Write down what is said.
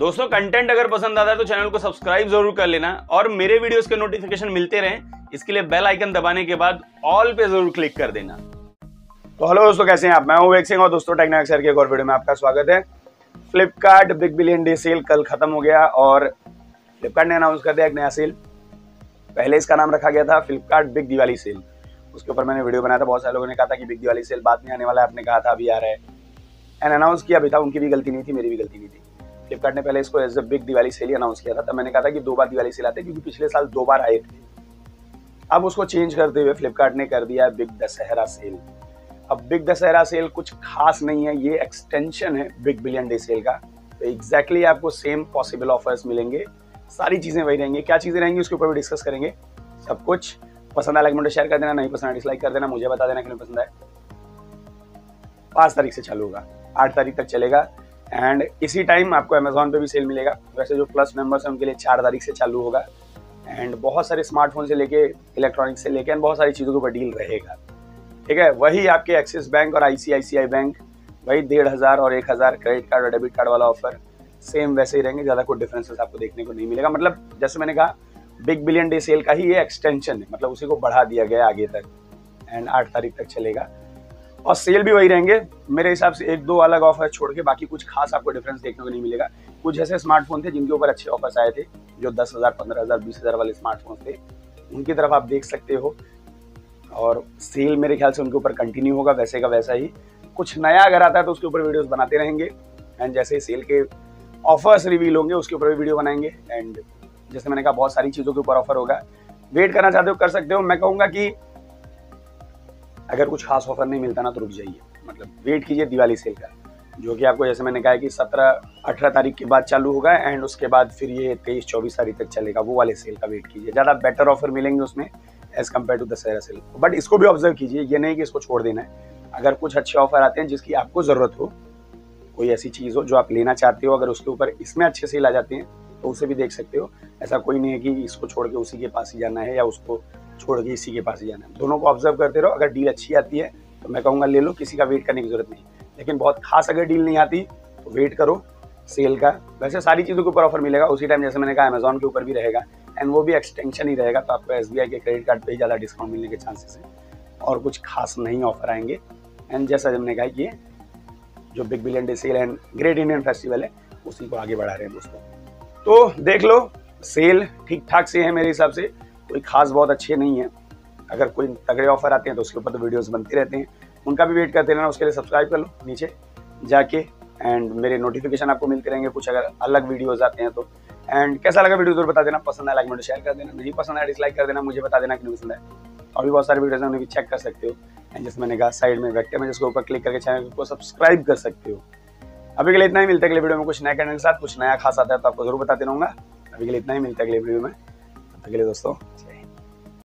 दोस्तों कंटेंट अगर पसंद आता है तो चैनल को सब्सक्राइब ज़रूर कर लेना और मेरे वीडियोस के नोटिफिकेशन मिलते रहें। इसके लिए बेल आइकन दबाने के बाद ऑल पे ज़रूर क्लिक कर देना। तो हेलो दोस्तों, कैसे हैं आप? मैं हूँ सिंह और दोस्तों टेक्नोक सर के एक और वीडियो में आपका स्वागत है। Flipkart big billion day sale कल खत्म हो गया और फ्लिपकार्ट ने अनाउंस कर दिया एक नया सेल पहले इसका नाम रखा गया था फ्लिपकार्ट बिग दिवाली सेल उसके ऊपर मैंने वीडियो बनाया था, बहुत सारे लोगों ने कहा था कि बिग दिवाली सेल बाद में आने वाला है, आपने कहा था, अभी आ रहा है। एंड अनाउंस किया भी था, उनकी भी गलती नहीं थी, मेरी भी गलती नहीं थी। फ्लिपकार्ट ने पहले इसको as a big Diwali sale he announce किया था। तब मैंने कहा था कि दो बार दिवाली सेल आते क्योंकि पिछले साल दो बार आए थे। अब उसको चेंज करते हुए फ्लिपकार्ट ने कर दिया बिग दशहरा सेल अब बिग दशहरा सेल कुछ खास नहीं है, ये एक्सटेंशन है बिग बिलियन डे सेल का। तो एग्जैक्टली आपको सेम पॉसिबल ऑफर्स मिलेंगे। सारी चीज़ें वही रहेंगी। क्या चीज़ें रहेंगी, उसके ऊपर भी डिस्कस करेंगे। सब कुछ। पसंद आया लाइक शेयर कर देना, नहीं पसंद डिसलाइक कर देना, मुझे बता देना कि पसंद आए पाँच तारीख से चालू होगा। आठ तारीख तक चलेगा। एंड इसी टाइम आपको अमेजोन पे भी सेल मिलेगा। वैसे जो प्लस मेंबर्स हैं, उनके लिए चार तारीख से चालू होगा। एंड बहुत सारे स्मार्टफ़ोन से लेके इलेक्ट्रॉनिक्स से लेके एंड बहुत सारी चीज़ों के ऊपर डील रहेगा। ठीक है? वही आपके एक्सिस बैंक और आईसीआईसीआई बैंक वही डेढ़ हज़ार और एक हज़ार क्रेडिट कार्ड और डेबिट कार्ड वाला ऑफ़र सेम वैसे ही रहेंगे, ज़्यादा कोई डिफरेंसेस आपको देखने को नहीं मिलेगा। मतलब जैसे मैंने कहा बिग बिलियन डे सेल का ही ये एक्सटेंशन है। मतलब उसी को बढ़ा दिया गया आगे तक। एंड आठ तारीख तक चलेगा। और सेल भी वही रहेंगे। मेरे हिसाब से एक दो अलग ऑफ़र छोड़ के बाकी कुछ खास आपको डिफरेंस देखने को नहीं मिलेगा। कुछ ऐसे स्मार्टफ़ोन थे जिनके ऊपर अच्छे ऑफर्स आए थे, जो दस हज़ार, पंद्रह हज़ार, बीस हज़ार वाले स्मार्टफ़ोन थे। उनकी तरफ़ आप देख सकते हो। और सेल मेरे ख्याल से उनके ऊपर कंटिन्यू होगा, वैसे का वैसा ही। कुछ नया अगर आता है तो उसके ऊपर वीडियोस बनाते रहेंगे। एंड जैसे सेल के ऑफर्स रिवील होंगे, उसके ऊपर भी वीडियो बनाएँगे। एंड जैसे मैंने कहा, बहुत सारी चीज़ों के ऊपर ऑफ़र होगा। वेट करना चाहते हो, कर सकते हो। मैं कहूँगा कि अगर कुछ खास ऑफ़र नहीं मिलता ना तो रुक जाइए। मतलब वेट कीजिए दिवाली सेल का। जो कि आपको जैसे मैंने कहा कि सत्रह अठारह तारीख के बाद चालू होगा एंड उसके बाद फिर ये तेईस चौबीस तारीख तक चलेगा, वो वाले सेल का वेट कीजिए। ज़्यादा बेटर ऑफ़र मिलेंगे उसमें as compare to Dussehra sale but इसको भी ऑब्ज़र्व कीजिए, ये नहीं कि इसको छोड़ देना है। अगर कुछ अच्छे ऑफ़र आते हैं जिसकी आपको ज़रूरत हो, कोई ऐसी चीज़ हो जो आप लेना चाहते हो, अगर उसके ऊपर इसमें अच्छे सेल आ जाते हैं तो उसे भी देख सकते हो। ऐसा कोई नहीं है कि इसको छोड़ के उसी के पास ही जाना है या उसको छोड़ के इसी के पास ही जाना है। दोनों को ऑब्ज़र्व करते रहो, अगर डील अच्छी आती है तो मैं कहूँगा ले लो, किसी का वेट करने की ज़रूरत नहीं। लेकिन बहुत खास अगर डील नहीं आती तो वेट करो सेल का। वैसे सारी चीज़ों के ऊपर ऑफ़र मिलेगा, उसी टाइम जैसे मैंने कहा अमेजोन के ऊपर भी रहेगा एंड वो भी एक्सटेंशन ही रहेगा तो आपको एस के क्रेडिट कार्ड पर ही ज़्यादा डिस्काउंट मिलने के चांसेस हैं। और कुछ खास नहीं ऑफ़र आएँगे। एंड जैसा हमने कहा कि जो big billion day sale and great Indian festival है, उसी को आगे बढ़ा रहे हैं दोस्तों। तो देख लो सेल ठीक ठाक से है मेरे हिसाब से। कोई खास बहुत अच्छे नहीं है। अगर कोई तगड़े ऑफ़र आते हैं तो उसके ऊपर तो वीडियोस बनते रहते हैं। उनका भी वेट करते रहना, उसके लिए सब्सक्राइब कर लो, नीचे जाके एंड मेरे नोटिफिकेशन आपको मिलते रहेंगे कुछ अगर अलग वीडियोज़ आते हैं तो। एंड कैसा लगा वीडियो ज़रूर बता देना, पसंद आया लाइक शेयर कर देना, नहीं पसंद आया डिसलाइक कर देना, मुझे बता देना कि नहीं पसंद है और भी बहुत सारे वीडियोज़ हैं, उन्हें भी चेक कर सकते हो। एंड जैसे मैंने कहा साइड में वेक्टर में जिसके ऊपर क्लिक करके चैनल को सब्सक्राइब कर सकते हो। अभी के लिए इतना ही, मिलता है अगले वीडियो में कुछ नया करने के साथ, कुछ नया खास आता है तो आपको ज़रूर बताते रहूँगा अभी के लिए इतना ही, मिलता है अगले वीडियो में। तब तक के लिए दोस्तों